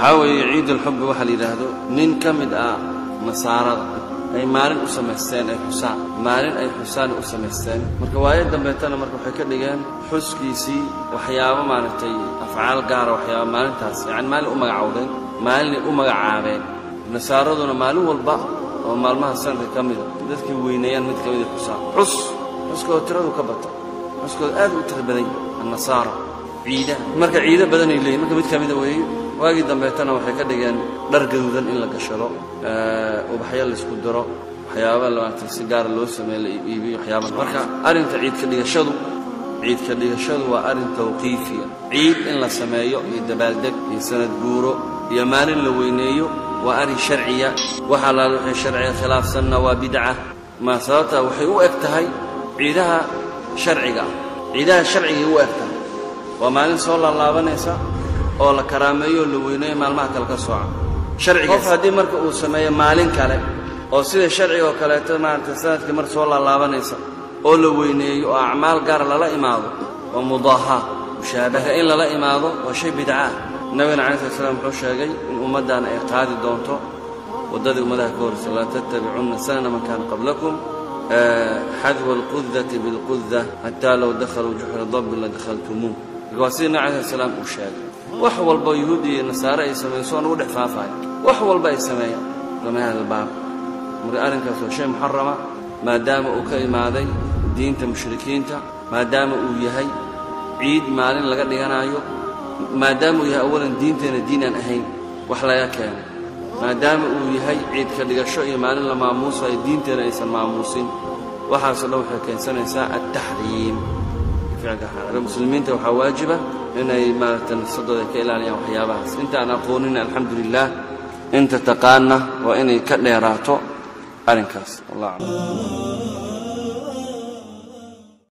ciid ulxubbi waxaa la yidhaahdo nin ka mid ah nasaarada ay maalin u samaysteen ay xusaan maalin ay xusaan u samaysteen. Marka waayo dambeetana marka waxay ka dhigeen xuskiisii waxyaabo maaragtay afcaal gaara waxyaaba maalintaas yacani maalin u magacowdeen maalinay u magacaabeen. Nasaaraduna maalin walba oo maalmaha sanadka ka mida dadkay weyneeyaan mid ka mida xusaan. Xus xuska tiradu ka bata xuskooda aad u tira badan annasaara ciida. Marka ciido badanay leeyihiin marka mid ka mida weeye waagii dambeetana waxay ka dhigeen dhar gaduudan in la gashado ubaxyo laysku diro waxyaaba maaragtay si gaara loo sameeye la iibiyo waxyaaba. Marka arrinta ciidka dhigashadu ciidka dhigashadu waa arrin tawqiifiya ciid in la sameeyo iyo dabaaldeg iyo sanad guuro iyo maalin la weyneeyo waa arrin sharciya wax allaale waxay sharciga khilaafsanna waa bidca. Ma sababtaa waxay u eg tahay ciidaha sharciga ah. Ciidaha sharcigay u eg tahay. Waa maalin soo laalaabanaysa oo la karaameeyo oo la weyneeyo maalmaha kale ka sooca. Sharciga qof haddii marka uu sameeyo maalin kale oo sida sharciga oo kaleeto maaragtay sannadkii mar soo laalaabanaysa oo la weyneeyo oo acmaal gaara lala imaado waa mudaahaa mushaabaha in lala imaado waa shay bidca. Ah nabigana calayi slat slam wuxuu sheegay in ummaddan ay qaadi doonto waddadii ummadaha ka horraysa laa tattabicunna sanana man kaana qablakum xadwa alqudati bilquda xataa low dakhaluu juxra dabbin la dakhaltumuuh. Waa sidii nabi alai slat salaam uu sheegay wax walba yuhuudi iyo nasaare ay samayso aan ugu dhex faafaayo. Wax walba ay sameeyaan lama hada albaab marka arrinkaas waa shay muxarama maadaama uu ka imaaday diinta mushrikiinta maadaama uu yahay ciid maalin laga dhiganaayo maadaama uu yahay awalan diinteenna diinaan ahayn wax laga keenay maadaama uu yahay ciidka dhigasho iyo maalin la maamuusayo diinteenna aysan maamuusin. Waxaasoo dhan waxay keensanaysaa altaxriim فيها أنا مسلمين ان ما تنصدك إلى ان يحيابها أنت أنا أقول إن الحمد لله. أنت تقانا وإني كدراته أرنكاس. الله عم.